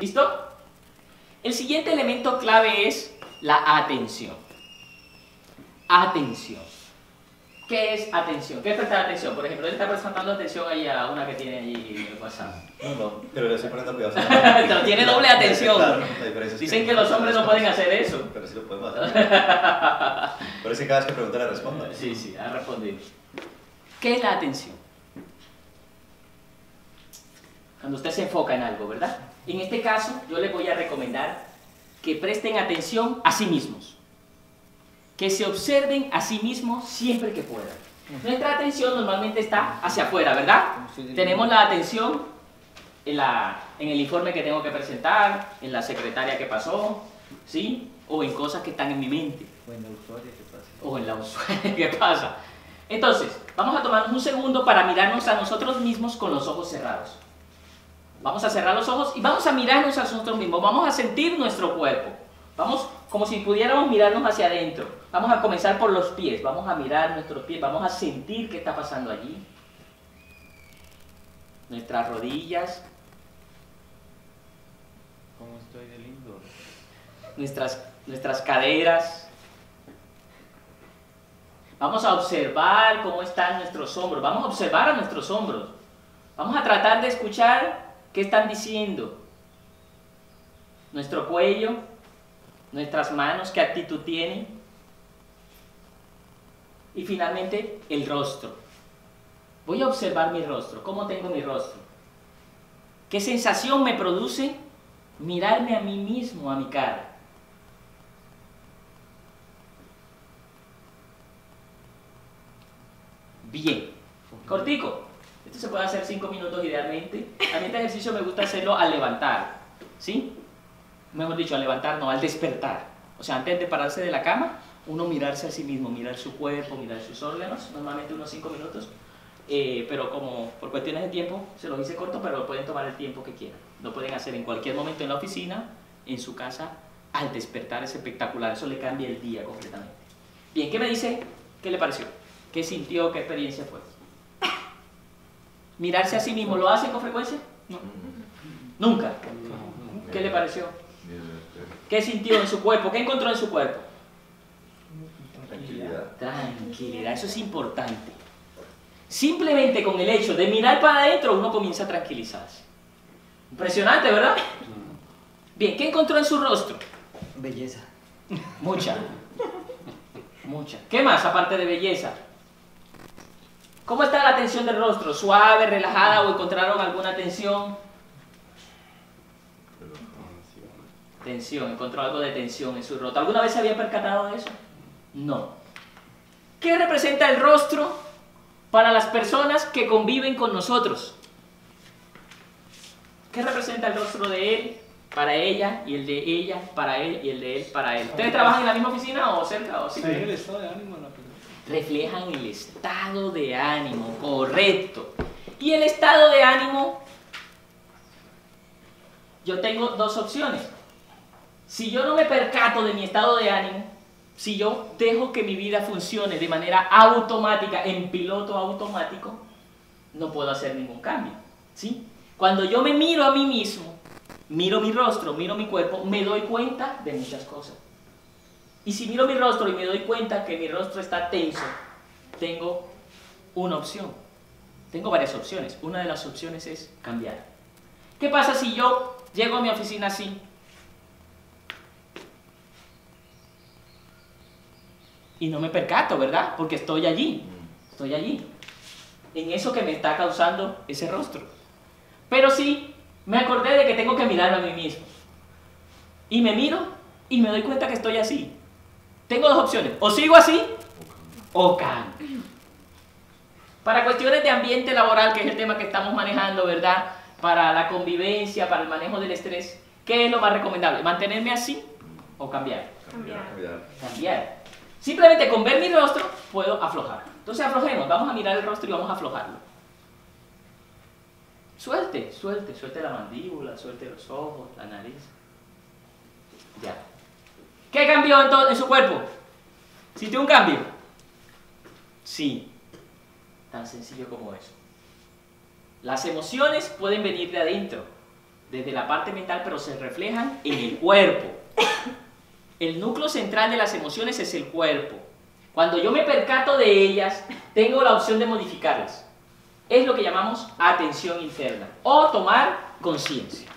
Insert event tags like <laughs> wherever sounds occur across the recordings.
¿Listo? El siguiente elemento clave es la atención. Atención. ¿Qué es atención? ¿Qué es prestar atención? Por ejemplo, él está prestando atención ahí a una que tiene allí en WhatsApp. No, no, pero le estoy poniendo cuidado. <laughs> Pero tiene doble atención. Claro, es Dicen que los hombres no pueden hacer eso. Pero sí lo podemos hacer. <laughs> Por eso que cada vez que pregunta le respondo. Sí, sí, ha respondido. ¿Qué es la atención? Cuando usted se enfoca en algo, ¿verdad? En este caso, yo les voy a recomendar que presten atención a sí mismos. Que se observen a sí mismos siempre que puedan. Nuestra atención normalmente está hacia afuera, ¿verdad? Tenemos la atención en, la, en el informe que tengo que presentar, en la secretaria que pasó, ¿sí? O en cosas que están en mi mente. O en la usuaria que pasa. O en la usuaria <laughs> que pasa. Entonces, vamos a tomarnos un segundo para mirarnos a nosotros mismos con los ojos cerrados. Vamos a cerrar los ojos y vamos a mirarnos a nosotros mismos. Vamos a sentir nuestro cuerpo. Vamos como si pudiéramos mirarnos hacia adentro. Vamos a comenzar por los pies. Vamos a mirar nuestros pies. Vamos a sentir qué está pasando allí. Nuestras rodillas, ¿Cómo estoy de lindo? nuestras, nuestras caderas. Vamos a observar cómo están nuestros hombros. Vamos a observar a nuestros hombros. Vamos a tratar de escuchar qué están diciendo. Nuestro cuello, nuestras manos, qué actitud tienen. Y finalmente el rostro. Voy a observar mi rostro. ¿Cómo tengo mi rostro? ¿Qué sensación me produce mirarme a mí mismo, a mi cara? Bien. Cortico. Esto se puede hacer 5 minutos idealmente. A mí este ejercicio me gusta hacerlo al levantar. ¿Sí? Mejor dicho, al levantar, no, al despertar. O sea, antes de pararse de la cama, uno mirarse a sí mismo, mirar su cuerpo, mirar sus órganos, normalmente unos 5 minutos. Eh, pero como por cuestiones de tiempo, se los hice corto, pero pueden tomar el tiempo que quieran. Lo pueden hacer en cualquier momento en la oficina, en su casa, al despertar es espectacular. Eso le cambia el día completamente. Bien, ¿qué me dice? ¿Qué le pareció? ¿Qué sintió? ¿Qué experiencia fue? Mirarse a sí mismo, ¿lo hacen con frecuencia? Nunca. ¿Qué le pareció? ¿Qué sintió en su cuerpo? ¿Qué encontró en su cuerpo? Tranquilidad. Tranquilidad, eso es importante. Simplemente con el hecho de mirar para adentro uno comienza a tranquilizarse. Impresionante, ¿verdad? Bien, ¿qué encontró en su rostro? Belleza. Mucha. Mucha. ¿Qué más aparte de belleza? ¿Cómo está la tensión del rostro? ¿Suave, relajada o encontraron alguna tensión? Tensión, encontró algo de tensión en su rostro. ¿Alguna vez se había percatado de eso? No. ¿Qué representa el rostro para las personas que conviven con nosotros? ¿Qué representa el rostro de él para ella y el de ella para él y el de él para él? ¿Ustedes trabajan en la misma oficina o cerca o sí? El estado de ánimo en la película. Reflejan el estado de ánimo, correcto. Y el estado de ánimo, yo tengo dos opciones. Si yo no me percato de mi estado de ánimo, si yo dejo que mi vida funcione de manera automática, en piloto automático, no puedo hacer ningún cambio. ¿sí? Cuando yo me miro a mí mismo, miro mi rostro, miro mi cuerpo, me doy cuenta de muchas cosas. Y si miro mi rostro y me doy cuenta que mi rostro está tenso, tengo una opción. Tengo varias opciones. Una de las opciones es cambiar. ¿Qué pasa si yo llego a mi oficina así? Y no me percato, ¿verdad? Porque estoy allí. Estoy allí. En eso que me está causando ese rostro. Pero sí, me acordé de que tengo que mirarme a mí mismo. Y me miro y me doy cuenta que estoy así. Tengo dos opciones. O sigo así o cambio. Para cuestiones de ambiente laboral, que es el tema que estamos manejando, ¿verdad? Para la convivencia, para el manejo del estrés, ¿qué es lo más recomendable? ¿Mantenerme así o cambiar? Cambiar. Cambiar. Simplemente con ver mi rostro puedo aflojar. Entonces aflojemos, vamos a mirar el rostro y vamos a aflojarlo. Suelte, suelte, suelte la mandíbula, suelte los ojos, la nariz. Ya. ¿Qué cambió en, todo, en su cuerpo? ¿Sintió un cambio? Sí. Tan sencillo como eso. Las emociones pueden venir de adentro, desde la parte mental, pero se reflejan en el cuerpo. El núcleo central de las emociones es el cuerpo. Cuando yo me percato de ellas, tengo la opción de modificarlas. Es lo que llamamos atención interna o tomar conciencia.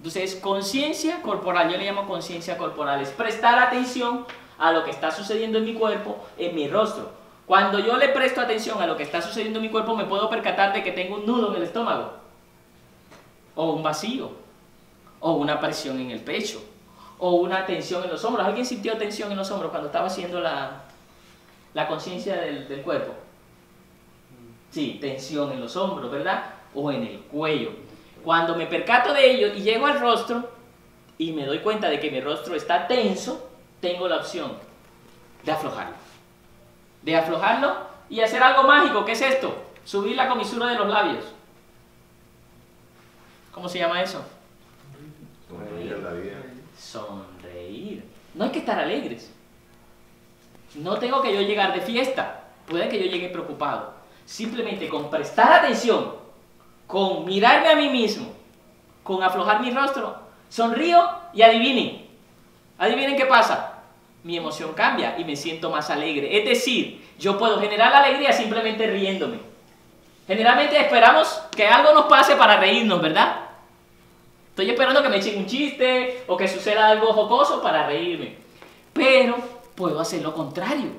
Entonces, conciencia corporal, yo le llamo conciencia corporal, es prestar atención a lo que está sucediendo en mi cuerpo, en mi rostro. Cuando yo le presto atención a lo que está sucediendo en mi cuerpo, me puedo percatar de que tengo un nudo en el estómago, o un vacío, o una presión en el pecho, o una tensión en los hombros. ¿Alguien sintió tensión en los hombros cuando estaba haciendo la, la conciencia del, del cuerpo? Sí, tensión en los hombros, ¿verdad? O en el cuello. Cuando me percato de ello y llego al rostro y me doy cuenta de que mi rostro está tenso, tengo la opción de aflojarlo. De aflojarlo y hacer algo mágico. ¿Qué es esto? Subir la comisura de los labios. ¿Cómo se llama eso? Sonreír a la vida. Sonreír. No hay que estar alegres. No tengo que yo llegar de fiesta. Puede que yo llegue preocupado. Simplemente con prestar atención, con mirarme a mí mismo, con aflojar mi rostro, sonrío y adivinen. Adivinen qué pasa. Mi emoción cambia y me siento más alegre. Es decir, yo puedo generar la alegría simplemente riéndome. Generalmente esperamos que algo nos pase para reírnos, ¿verdad? Estoy esperando que me echen un chiste o que suceda algo jocoso para reírme. Pero puedo hacer lo contrario.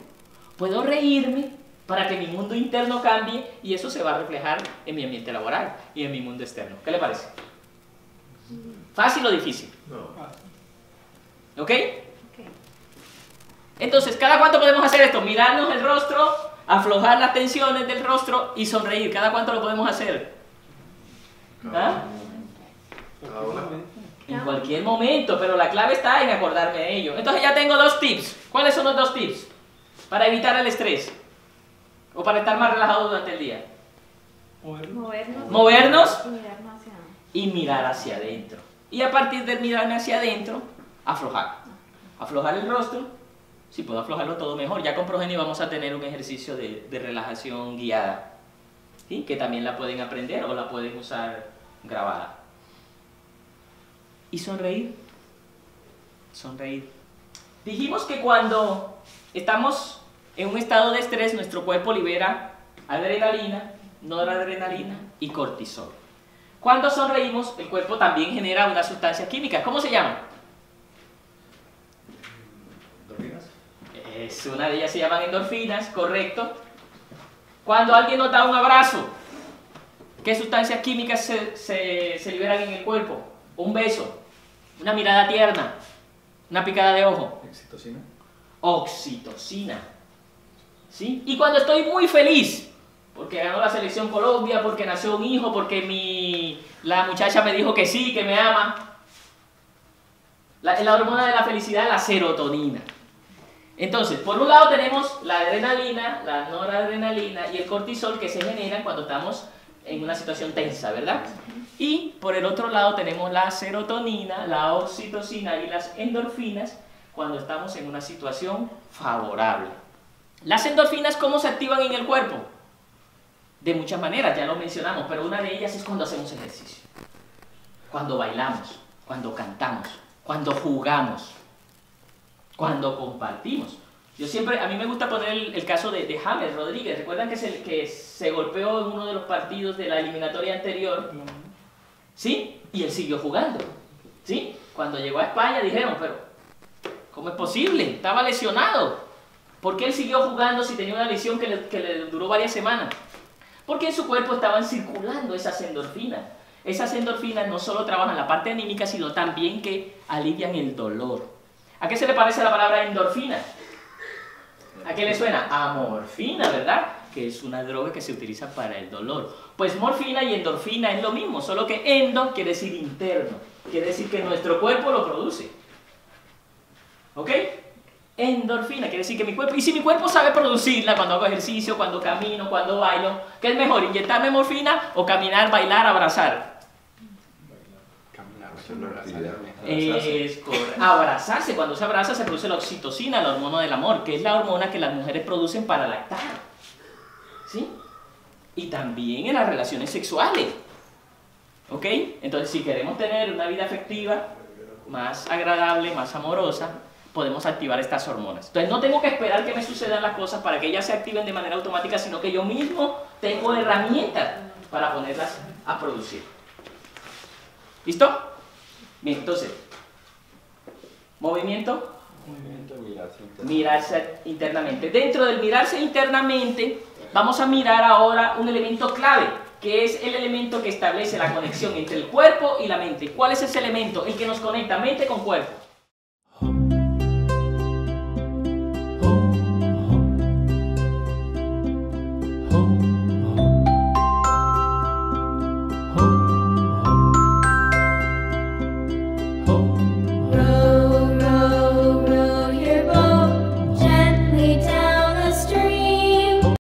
Puedo reírme para que mi mundo interno cambie y eso se va a reflejar en mi ambiente laboral y en mi mundo externo. ¿Qué le parece? ¿Fácil o difícil? No. ¿Ok? Entonces, ¿cada cuánto podemos hacer esto? Mirarnos el rostro, aflojar las tensiones del rostro y sonreír. ¿Cada cuánto lo podemos hacer? ¿Ah? En cualquier momento, pero la clave está en acordarme de ello. Entonces ya tengo dos tips. ¿Cuáles son los dos tips? Para evitar el estrés. O para estar más relajado durante el día. Movernos. Movernos. Y mirarnos hacia Y mirar hacia adentro. Y a partir del mirarme hacia adentro, aflojar. Aflojar el rostro. Si puedo aflojarlo todo mejor. Ya con Progenio vamos a tener un ejercicio de, de relajación guiada. ¿sí? Que también la pueden aprender o la pueden usar grabada. Y sonreír. Sonreír. Dijimos que cuando estamos en un estado de estrés, nuestro cuerpo libera adrenalina, noradrenalina y cortisol. Cuando sonreímos, el cuerpo también genera una sustancia química. ¿Cómo se llama? ¿Endorfinas? Es una de ellas se llaman endorfinas, correcto. Cuando alguien nos da un abrazo, ¿qué sustancias químicas se, se- se liberan en el cuerpo? Un beso, una mirada tierna, una picada de ojo, ¿Oxitocina? oxitocina. ¿Sí? Y cuando estoy muy feliz, porque ganó la selección Colombia, porque nació un hijo, porque mi, la muchacha me dijo que sí, que me ama, la, la hormona de la felicidad, la serotonina. Entonces, por un lado tenemos la adrenalina, la noradrenalina y el cortisol que se generan cuando estamos en una situación tensa, ¿verdad? Y por el otro lado tenemos la serotonina, la oxitocina y las endorfinas cuando estamos en una situación favorable. Las endorfinas, ¿cómo se activan en el cuerpo? De muchas maneras, ya lo mencionamos, pero una de ellas es cuando hacemos ejercicio, cuando bailamos, cuando cantamos, cuando jugamos, cuando compartimos. Yo siempre, a mí me gusta poner el, caso de, de James Rodríguez. ¿Recuerdan que se, que se golpeó en uno de los partidos de la eliminatoria anterior? ¿Sí? Y él siguió jugando. ¿Sí? Cuando llegó a España dijeron, pero ¿cómo es posible? Estaba lesionado. ¿Por qué él siguió jugando si tenía una lesión que le, duró varias semanas? Porque en su cuerpo estaban circulando esas endorfinas. Esas endorfinas no solo trabajan la parte anímica, sino también que alivian el dolor. ¿A qué se le parece la palabra endorfina? ¿A qué le suena? A morfina, ¿verdad? Que es una droga que se utiliza para el dolor. Pues morfina y endorfina es lo mismo, solo que endo quiere decir interno. Quiere decir que nuestro cuerpo lo produce. ¿Ok? Endorfina quiere decir que mi cuerpo, y si mi cuerpo sabe producirla cuando hago ejercicio, cuando camino, cuando bailo, ¿qué es mejor? ¿Inyectarme morfina o caminar, bailar, abrazar? Caminar. Es correcto. Abrazarse, cuando se abraza se produce la oxitocina, la hormona del amor, que es la hormona que las mujeres producen para lactar. ¿Sí? Y también en las relaciones sexuales. ¿Ok? Entonces, si queremos tener una vida afectiva más agradable, más amorosa, podemos activar estas hormonas. Entonces, no tengo que esperar que me sucedan las cosas para que ellas se activen de manera automática, sino que yo mismo tengo herramientas para ponerlas a producir. ¿Listo? Bien, entonces, movimiento, Movimiento, mirarse internamente. mirarse internamente. Dentro del mirarse internamente, vamos a mirar ahora un elemento clave, que es el elemento que establece la conexión entre el cuerpo y la mente. ¿Cuál es ese elemento? El que nos conecta mente con cuerpo.